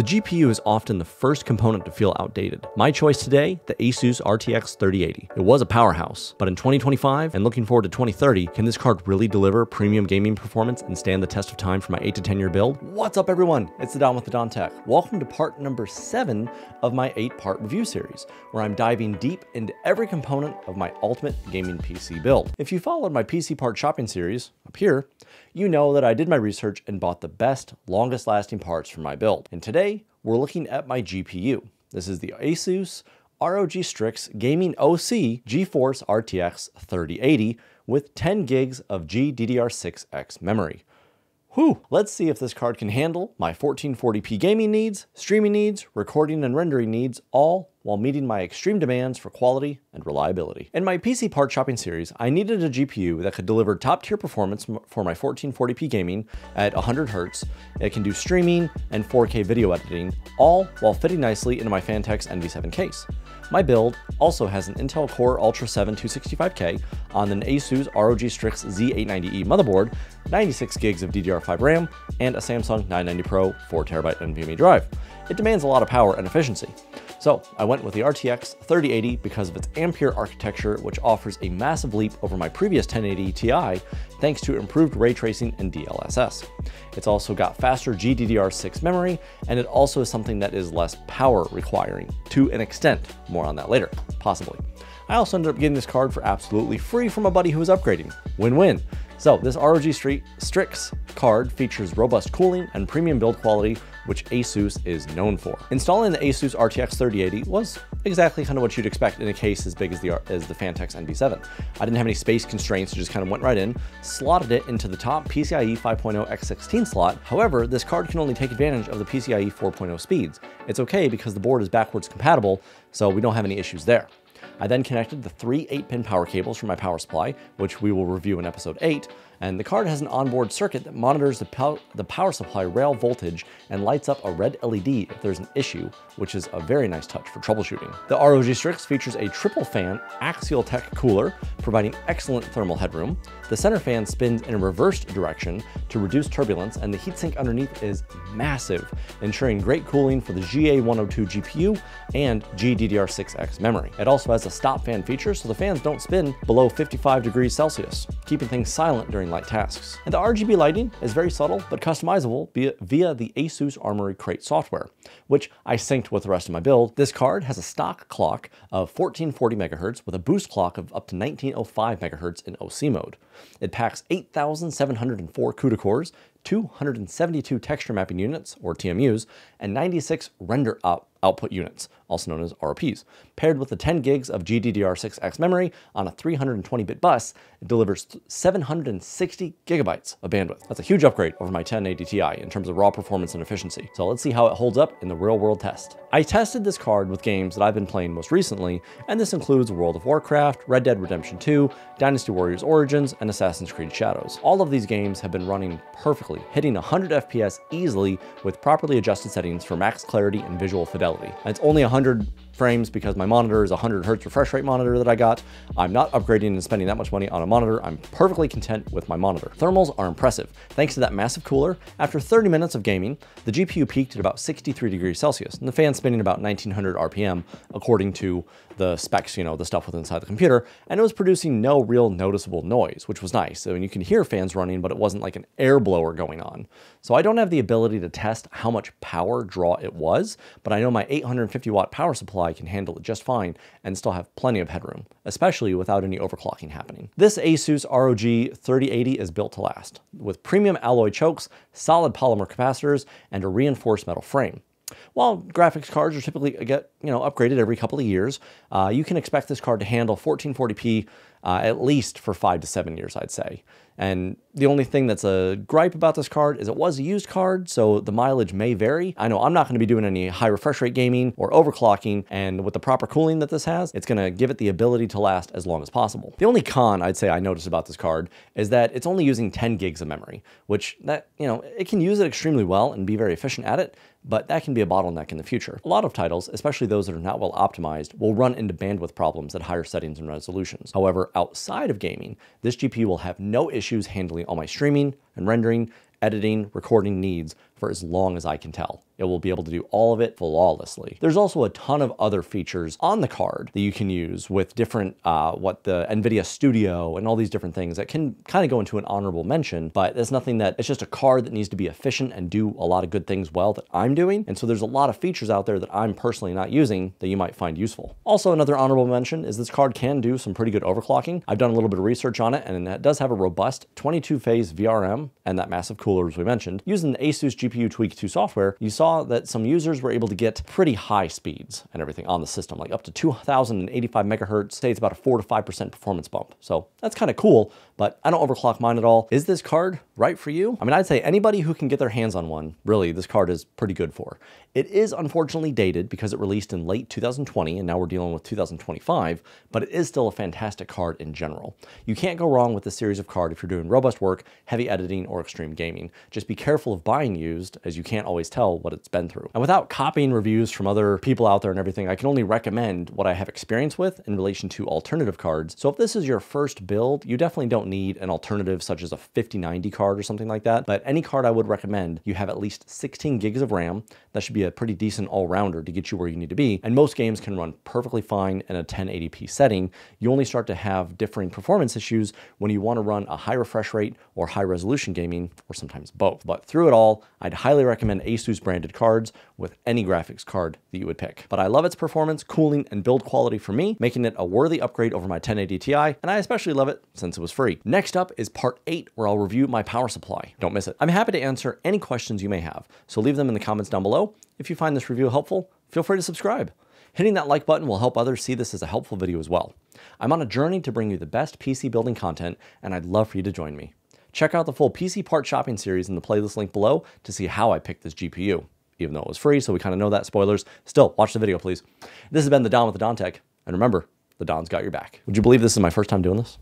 The GPU is often the first component to feel outdated. My choice today, the Asus RTX 3080. It was a powerhouse, but in 2025 and looking forward to 2030, can this card really deliver premium gaming performance and stand the test of time for my 8 to 10 year build? What's up everyone? It's the Don with the Don Tech. Welcome to part number 7 of my 8 part review series, where I'm diving deep into every component of my ultimate gaming PC build. If you followed my PC part shopping series up here, you know that I did my research and bought the best, longest lasting parts for my build. And today, we're looking at my GPU. This is the Asus ROG Strix Gaming OC GeForce RTX 3080 with 10 gigs of GDDR6X memory. Whew, let's see if this card can handle my 1440p gaming needs, streaming needs, recording and rendering needs, all while meeting my extreme demands for quality and reliability. In my PC part shopping series, I needed a GPU that could deliver top tier performance for my 1440p gaming at 100Hz. It can do streaming and 4K video editing, all while fitting nicely into my Phanteks NV7 case. My build also has an Intel Core Ultra 7 265K on an Asus ROG Strix Z890E motherboard, 96 gigs of DDR5 RAM, and a Samsung 990 Pro 4TB NVMe drive. It demands a lot of power and efficiency. So I went with the RTX 3080 because of its Ampere architecture, which offers a massive leap over my previous 1080 Ti thanks to improved ray tracing and DLSS. It's also got faster GDDR6 memory, and it also is something that is less power requiring, to an extent. More on that later, possibly. I also ended up getting this card for absolutely free from a buddy who was upgrading. Win-win. So this ROG Street Strix card features robust cooling and premium build quality, which Asus is known for. Installing the Asus RTX 3080 was exactly kind of what you'd expect in a case as big as the, as the Phanteks NV7. I didn't have any space constraints, so just kind of went right in, slotted it into the top PCIe 5.0 X16 slot. However, this card can only take advantage of the PCIe 4.0 speeds. It's okay because the board is backwards compatible, so we don't have any issues there. I then connected the three 8-pin power cables from my power supply, which we will review in episode 8, and the card has an onboard circuit that monitors the, pow the power supply rail voltage and lights up a red LED if there's an issue, which is a very nice touch for troubleshooting. The ROG Strix features a triple fan axial tech cooler, providing excellent thermal headroom. The center fan spins in a reversed direction to reduce turbulence, and the heatsink underneath is massive, ensuring great cooling for the GA102 GPU and GDDR6X memory. It also has a stop fan feature, so the fans don't spin below 55 degrees Celsius, keeping things silent during light tasks. And the RGB lighting is very subtle, but customizable via, via the Asus Armoury Crate software, which I synced with the rest of my build. This card has a stock clock of 1440 MHz with a boost clock of up to 1905 MHz in OC mode. It packs 8,704 CUDA cores, 272 texture mapping units, or TMUs, and 96 render out output units, also known as ROPs. Paired with the 10 gigs of GDDR6X memory on a 320-bit bus, it delivers 760 gigabytes of bandwidth. That's a huge upgrade over my 1080 Ti in terms of raw performance and efficiency. So let's see how it holds up in the real-world test. I tested this card with games that I've been playing most recently, and this includes World of Warcraft, Red Dead Redemption 2, Dynasty Warriors Origins, and Assassin's Creed Shadows. All of these games have been running perfectly, hitting 100 FPS easily with properly adjusted settings for max clarity and visual fidelity. And it's only 100 frames because my monitor is a 100 hertz refresh rate monitor that I got. I'm not upgrading and spending that much money on a monitor. I'm perfectly content with my monitor. Thermals are impressive. Thanks to that massive cooler, after 30 minutes of gaming, the GPU peaked at about 63 degrees Celsius, and the fan spinning about 1900 RPM, according to the specs, you know, the stuff within inside the computer, and it was producing no real noticeable noise, which was nice. I mean, you can hear fans running, but it wasn't like an air blower going on. So I don't have the ability to test how much power draw it was, but I know my 850 watt power supply I can handle it just fine and still have plenty of headroom, especially without any overclocking happening. This Asus ROG 3080 is built to last, with premium alloy chokes, solid polymer capacitors, and a reinforced metal frame. While graphics cards are typically get you know upgraded every couple of years, uh, you can expect this card to handle 1440p uh, at least for five to seven years, I'd say. And the only thing that's a gripe about this card is it was a used card, so the mileage may vary. I know I'm not going to be doing any high refresh rate gaming or overclocking, and with the proper cooling that this has, it's going to give it the ability to last as long as possible. The only con I'd say I noticed about this card is that it's only using 10 gigs of memory, which that, you know, it can use it extremely well and be very efficient at it, but that can be a bottleneck in the future. A lot of titles, especially those that are not well optimized, will run into bandwidth problems at higher settings and resolutions. However, outside of gaming, this GPU will have no issues handling all my streaming and rendering, editing, recording needs for as long as I can tell. It will be able to do all of it flawlessly. There's also a ton of other features on the card that you can use with different, uh, what the NVIDIA Studio and all these different things that can kind of go into an honorable mention, but there's nothing that, it's just a card that needs to be efficient and do a lot of good things well that I'm doing. And so there's a lot of features out there that I'm personally not using that you might find useful. Also, another honorable mention is this card can do some pretty good overclocking. I've done a little bit of research on it and it does have a robust 22 phase VRM and that massive cooler as we mentioned. Using the Asus GPU Tweak 2 software, you saw that some users were able to get pretty high speeds and everything on the system, like up to 2085 megahertz. Say it's about a 4 to 5% performance bump. So that's kind of cool, but I don't overclock mine at all. Is this card right for you? I mean, I'd say anybody who can get their hands on one, really, this card is pretty good for. It is unfortunately dated because it released in late 2020 and now we're dealing with 2025, but it is still a fantastic card in general. You can't go wrong with this series of card if you're doing robust work, heavy editing, or extreme gaming. Just be careful of buying used as you can't always tell what it's been through. And without copying reviews from other people out there and everything, I can only recommend what I have experience with in relation to alternative cards. So if this is your first build, you definitely don't need an alternative such as a 5090 card or something like that. But any card I would recommend, you have at least 16 gigs of RAM. That should be a pretty decent all-rounder to get you where you need to be. And most games can run perfectly fine in a 1080p setting. You only start to have differing performance issues when you want to run a high refresh rate or high resolution gaming, or sometimes both. But through it all, I'd highly recommend Asus branded cards with any graphics card that you would pick. But I love its performance, cooling, and build quality for me, making it a worthy upgrade over my 1080 Ti, and I especially love it since it was free. Next up is part 8, where I'll review my power supply. Don't miss it. I'm happy to answer any questions you may have, so leave them in the comments down below. If you find this review helpful, feel free to subscribe. Hitting that like button will help others see this as a helpful video as well. I'm on a journey to bring you the best PC building content, and I'd love for you to join me. Check out the full PC part shopping series in the playlist link below to see how I picked this GPU. Even though it was free, so we kind of know that, spoilers. Still, watch the video, please. This has been The Don with the Don Tech, and remember, the Don's got your back. Would you believe this is my first time doing this?